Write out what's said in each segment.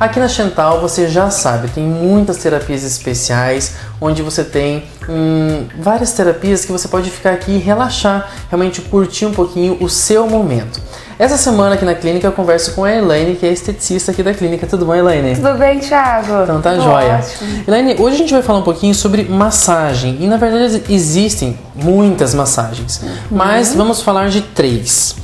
Aqui na Chantal você já sabe, tem muitas terapias especiais, onde você tem hum, várias terapias que você pode ficar aqui e relaxar, realmente curtir um pouquinho o seu momento. Essa semana aqui na clínica eu converso com a Elaine, que é esteticista aqui da clínica. Tudo bom, Elaine? Tudo bem, Thiago? Então tá Tudo jóia. ótimo. Elaine, hoje a gente vai falar um pouquinho sobre massagem. E na verdade existem muitas massagens, Uhum. mas vamos falar de três.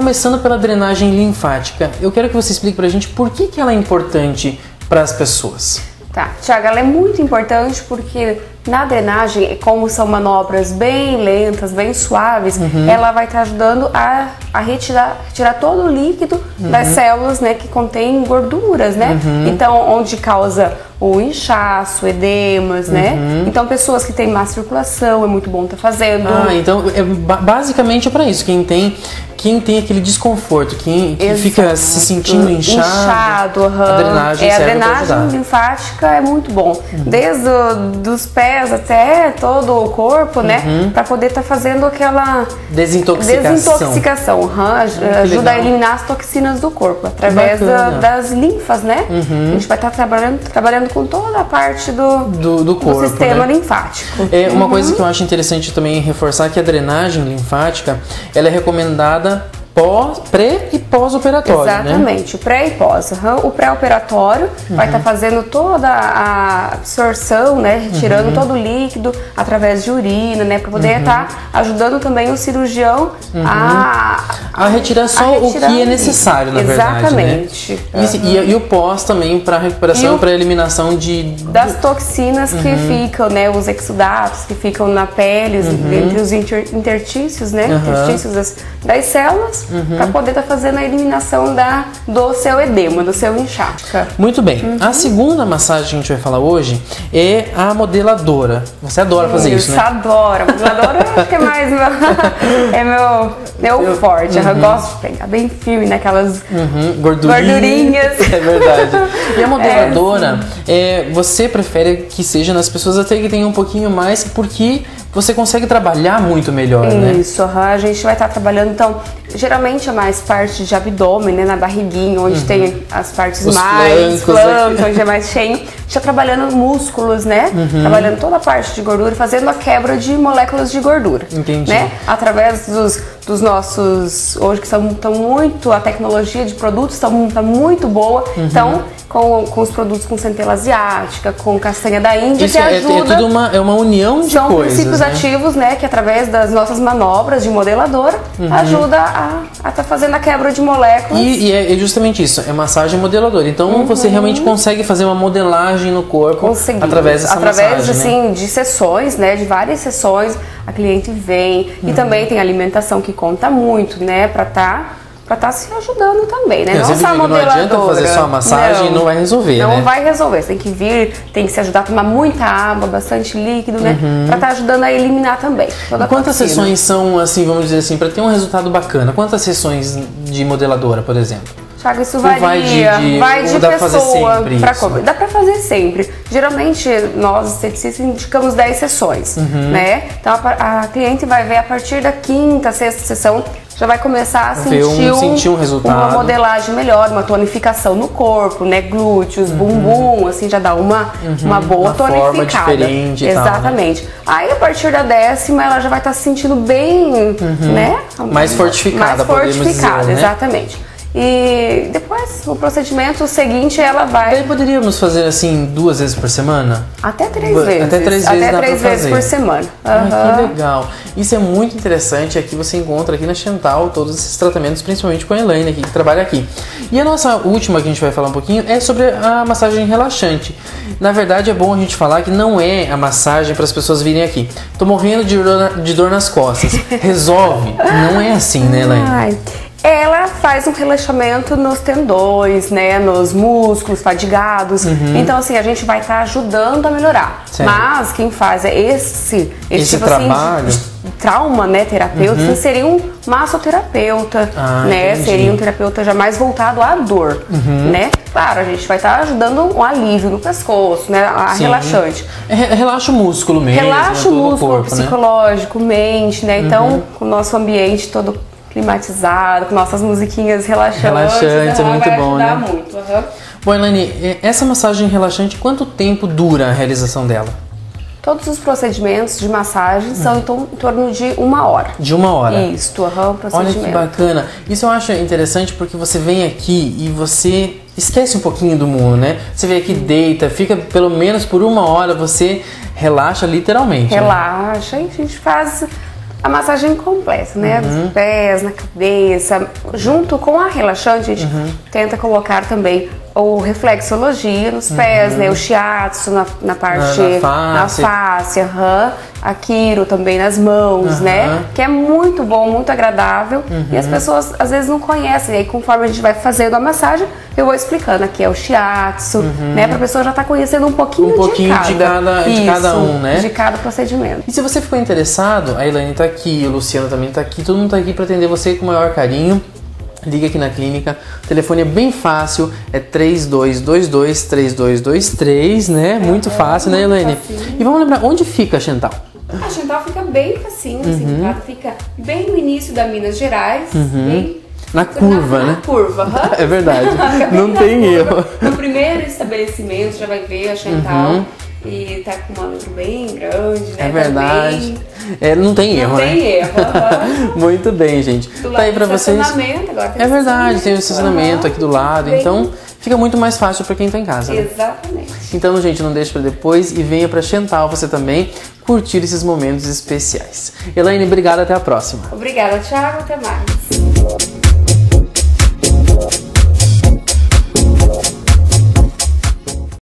Começando pela drenagem linfática, eu quero que você explique pra gente por que, que ela é importante para as pessoas. Tá, Thiago, ela é muito importante porque na drenagem, como são manobras bem lentas, bem suaves, Uhum. ela vai estar ajudando a, a retirar, retirar todo o líquido Uhum. das células né, que contêm gorduras, né? Então, onde causa o inchaço, edemas, Uhum. né? Então, pessoas que têm má circulação, é muito bom estar fazendo. Ah, então é, ba- basicamente é para isso. Quem tem, quem tem aquele desconforto, quem que fica se sentindo inchado, Inchado, aham. a drenagem é, a pra drenagem. Uhum. linfática é muito bom. Desde o, dos pés até todo o corpo, né? Uhum. Pra poder estar fazendo aquela Desintoxicação. desintoxicação. Aj- ajuda a eliminar as toxinas do corpo através da-. Uhum. das linfas, né? A gente vai estar trabalhando, trabalhando com toda a parte do, Do, do corpo. sistema né? linfático. É, uma Uhum. coisa que eu acho interessante também reforçar que a drenagem linfática ela é recomendada obrigada pós, pré e pós-operatório, né? Exatamente, o pré e pós. aham. O pré-operatório vai Uhum. estar fazendo toda a absorção, né? Retirando Uhum. todo o líquido através de urina, né? Para poder estar ajudando também o cirurgião a, Uhum. A retirar só a o retirar que é o necessário, na líquido. verdade, né? Exatamente. E, e- e o pós também para recuperação o- para eliminação de Das toxinas que Uhum. ficam, né? Os exudatos que ficam na pele, entre os inter- intertícios, né? Uhum. Intertícios das, das células, para poder estar fazendo a eliminação da, do seu edema, do seu enxaca. Muito bem. Uhum. A segunda massagem que a gente vai falar hoje é a modeladora. Você adora fazer isso, né? adoro. Modeladora eu acho que é mais meu, é meu, meu forte. Eu gosto de pegar bem firme naquelas Uhum, gordurinha. gordurinhas. É verdade. E a modeladora, é, você prefere que seja nas pessoas até que tenham um pouquinho mais, porque você consegue trabalhar muito melhor, né? Isso, a gente vai estar trabalhando, então, geralmente é mais parte de abdômen, né, na barriguinha, onde tem as partes Uhum. Os mais flancos onde é mais cheio. A gente tá trabalhando músculos, né? Uhum. Trabalhando toda a parte de gordura, fazendo a quebra de moléculas de gordura. Entendi. Né? Através dos, dos nossos. Hoje que estão tão muito. A tecnologia de produtos está tá muito boa. Uhum. Então, com, com os produtos com centela asiática, com castanha da Índia, Isso que é, é ajuda. tudo uma, é uma união de São coisas, princípios né? ativos, né? Que através das nossas manobras de modeladora ajuda a estar fazendo a quebra de moléculas. Uhum. E, e é é justamente isso, é massagem modeladora. Então você realmente consegue fazer uma modelagem no corpo Conseguimos. através dessa através massagem, né? assim de sessões, né, de várias sessões, a cliente vem Uhum. e também tem alimentação que conta muito, né, para estar para estar se ajudando também, né? Eu sempre só a digo, não adianta modeladora. fazer só a massagem e não vai resolver, Não né? vai resolver, você tem que vir, tem que se ajudar a tomar muita água, bastante líquido, né? Pra estar ajudando a eliminar também. Uhum. Quantas sessões são, assim, vamos dizer assim, para ter um resultado bacana? Quantas sessões de modeladora, por exemplo? Thiago, isso varia, vai de- vai de- de, pra fazer pessoa isso? cobrir. Dá pra fazer sempre. Geralmente, nós esteticistas indicamos 10 sessões, Uhum. né? Então, a, a cliente vai ver a partir da quinta, sexta sessão, já vai começar a sentir, um- sentir um resultado. uma modelagem melhor, uma tonificação no corpo, né? Glúteos, bumbum, assim, já dá uma, uma boa Uhum. Uma forma tonificada. diferente e tal, né? Exatamente. Aí, a partir da décima, ela já vai estar se sentindo bem, né? Uhum. Mais fortificada, Mais fortificada, dizer, né? exatamente. E depois, o procedimento seguinte, ela vai Daí poderíamos fazer assim duas vezes por semana? até três vezes. até três vezes Até três vezes por semana. Ah, que legal. Isso é muito interessante. Aqui você encontra aqui na Chantal todos esses tratamentos, principalmente com a Elaine aqui, que trabalha aqui. E a nossa última que a gente vai falar um pouquinho é sobre a massagem relaxante. Na verdade, é bom a gente falar que não é a massagem para as pessoas virem aqui. Tô morrendo de dor, de dor nas costas. Resolve. Não é assim, né, Elaine? Ai, ela faz um relaxamento nos tendões, né, nos músculos fadigados. Então, assim, a gente vai estar ajudando a melhorar. Uhum. Certo. Mas quem faz é esse, esse, Esse tipo trabalho? assim, de trauma, né, terapeuta, seria um massoterapeuta, Ah, né? entendi. Seria um terapeuta já mais voltado à dor, né? Claro, a gente vai estar ajudando um alívio no pescoço, né? A Sim. relaxante. Re- Relaxa o músculo mesmo. Relaxa o músculo corpo, né? psicológico, mente, né? Então, com o nosso ambiente todo climatizado, com nossas musiquinhas relaxantes. Relaxante, é muito vai bom, né? muito. aham. Bom, Elaine, essa massagem relaxante, quanto tempo dura a realização dela? Todos os procedimentos de massagem são em, to- em torno de uma hora. De uma hora. Isso, aham, Olha procedimento. que bacana. Isso eu acho interessante porque você vem aqui e você esquece um pouquinho do mundo, né? Você vem aqui, deita, fica pelo menos por uma hora, você relaxa literalmente. né? Relaxa e a gente faz a massagem completa, né? Uhum. Nos pés, na cabeça. Junto com a relaxante, a gente Uhum. tenta colocar também o reflexologia nos pés, né? O shiatsu na, na parte... Uhum. Na face. na face. A quiro também nas mãos, Aham. né? Que é muito bom, muito agradável. E Uhum. as pessoas às vezes não conhecem. E aí conforme a gente vai fazendo a massagem, eu vou explicando. Aqui é o shiatsu, né? Pra pessoa já estar conhecendo um pouquinho, Uhum. Um pouquinho de de cada. cada- de cada um, né? De cada procedimento. E se você ficou interessado, a Elaine tá aqui, o Luciano também tá aqui, todo mundo tá aqui para atender você com o maior carinho. Liga aqui na clínica. O telefone é bem fácil, é 3222 3223, né? Muito fácil, né, Elaine? facinho. E vamos lembrar onde fica a Chantal? A Chantal fica bem facinho, Uhum. assim, fica bem no início da Minas Gerais, bem Na curva, na, né? Na curva, aham. É verdade. Não tem erro. Uhum. No primeiro estabelecimento já vai ver a Chantal e tá com uma letra bem grande, né? É verdade. Também. É, não tem erro, Não tem né? erro. aham. Muito bem, gente. Do Tá aí do vocês. estacionamento, agora tem É verdade, tem o estacionamento, aham. aqui do lado, Bem- então fica muito mais fácil pra quem tá em casa. né? Exatamente. Então, gente, não deixe pra depois e venha pra Chantal você também curtir esses momentos especiais. Elaine, obrigado, até a próxima. Obrigada, Thiago. Até mais.